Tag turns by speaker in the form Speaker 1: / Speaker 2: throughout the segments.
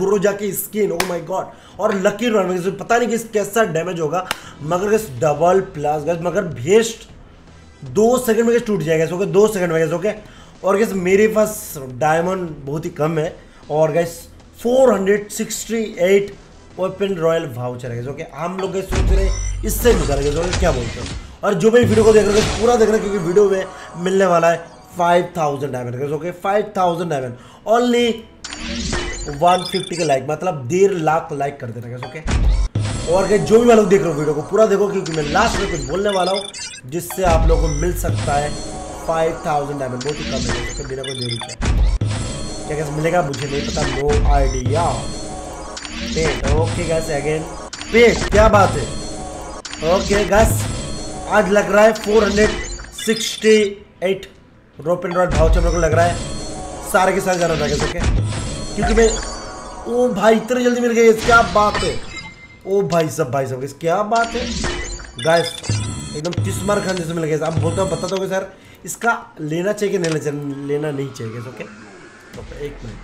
Speaker 1: गुरोजा की skin oh my God और lucky run पता नहीं किस कैसा डैमेज होगा, मगर इस डबल प्लस गैस मगर भेस्ट दो सेकंड में टूट जाएगा ओके दो सेकंड में गैस ओके और गैस मेरे पास डायमंड बहुत ही कम है, और गैस 468 ओपन रॉयल वाउचर है ओके हम लोग गैस सोच रहे इससे निकालेंगे ओके क्या बोलते हो? और जो भी वीडियो को देख रहे हो पूरा देख रहे क्योंकि वीडियो में मिलने वाला है five thousand diamond okay five thousand diamond only one fifty के लाइक मतलब डेढ़ लाख लाइक कर देना ओके और क्या जो भी वालों देख रहे हो वीडियो को, पूरा देखो, क्योंकि मैं लास्ट में कुछ बोलने वाला हूँ, जिससे आप लोगों को मिल सकता है फाइव थाउज़ेंड डायमंड बहुत ही कम है बिना कोई देरी के। क्या कैसे मिलेगा मुझे? नहीं पता no idea okay guys again पेट क्या बात है? ओके गैस आज लग रहा है फोर हंड्रेड सिक्सटी एट रोपन रॉड भाव मेरे को लग रहा है। सारे के सारे जाना था ओके क्योंकि मैं, ओ भाई, इतने जल्दी मिल गए क्या बात है? ओ भाई सब भाई सब क्या बात है? गाइस एकदम तिस्मार खान जैसे मिल गया, आप बोलते हो, बता दोगे सर इसका लेना चाहिए कि नहीं लेना लेना नहीं चाहिए ओके तो एक मिनट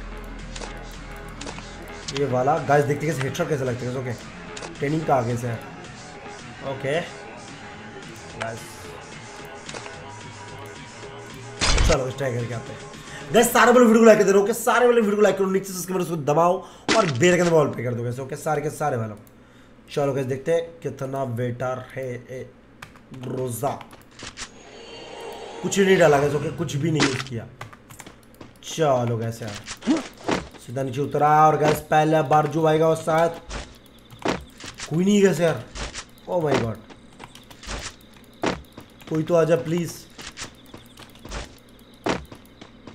Speaker 1: ये वाला गाइस देखते कैसे हेडशॉट कैसे लगते हैं ओके ट्रेनिंग का आगे से ओके गाइस चलो ट्राई करके आते हैं। गैस सारे वाले वीडियो को लाइक कर दो ओके सारे वाले वीडियो को लाइक करो, नीचे सब्सक्राइब उसको दबाओ और बेल के दबाओ पे कर दो गैस ओके सारे के सारे वालों। चलो गैस देखते हैं कितना बेटर है ए रोजा। कुछ नहीं डाला गैस ओके कुछ भी नहीं किया। चलो गैस यार। सीधा नीचे उतरा और गैस पहला बार जो आएगा और शायद कोई नहीं गैस यार। ओ माय गॉड कोई तो आजा प्लीज़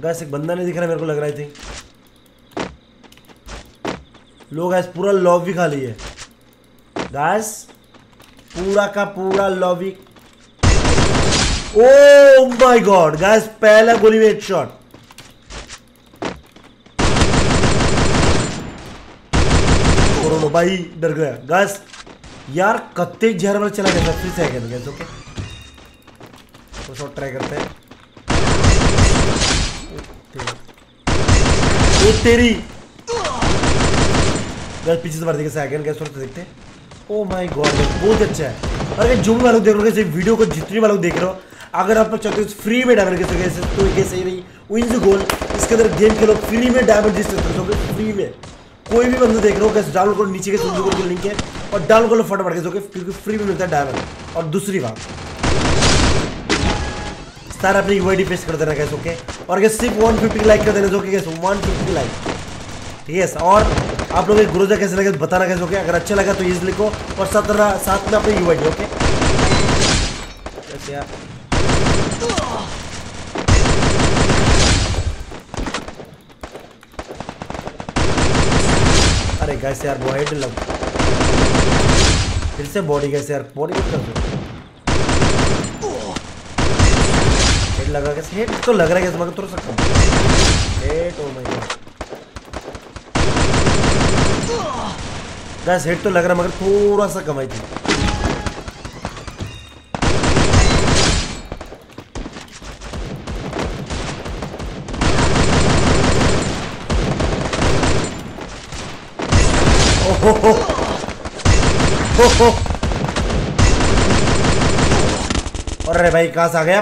Speaker 1: गैस एक बंदा नहीं दिख रहा मेरे को लग रहा थी लोग गैस पूरा लॉबी खाली है. गैस पूरा का पूरा lobby oh my God gas पहला गोली में एक शॉट भाई, डर गया. गैस यार, कत्ते जहर वाला चला गया फिर से गैस ओके तो शॉट ट्राई करते हैं. ओ तेरी। गैस पीछे से मार देगा सेकंड गैस थोड़ा देखते ओ माय गॉड बहुत अच्छा है। अरे जो भी वालों देख रहे हो वीडियो को जितने वालों देख रहे हो, अगर आप लोग चाहते हो फ्री में डायमंड कैसे कैसे तो ये सही नहीं। विंस गोल इसके अंदर गेम खेलो फ्री में डायमंड जीत सकते हो फ्री में। कोई भी बंदा देख रहे हो कैसे डाउनलोड करो, नीचे के सुंदर गोल लिंक है, और डाउनलोड करो, फटाफट के क्योंकि फ्री में मिलता है डायमंड और दूसरी बात सारा अपनी यूआईडी पेस्ट कर देना कैसे ओके और अगर सिर्फ़ 150 लाइक कर देना ओके कैसे 150 लाइक है और आप लोग एक गुरुजा कैसे लगे, बताना कैसे ओके अगर अच्छा लगा तो इज़ लिखो और साथ साथ में अपनी यूआईडी ओके अरे कैसे यार वो हेड लग फिर से बॉडी कैसे यार बॉडी कर दो। लगा के हेड तो लग रहा है मगर थोड़ा सा कम head oh my god guys head तो लग रहा मगर थोड़ा सा कम आई थी। ओहो अरे भाई, कहाँ से आ गया?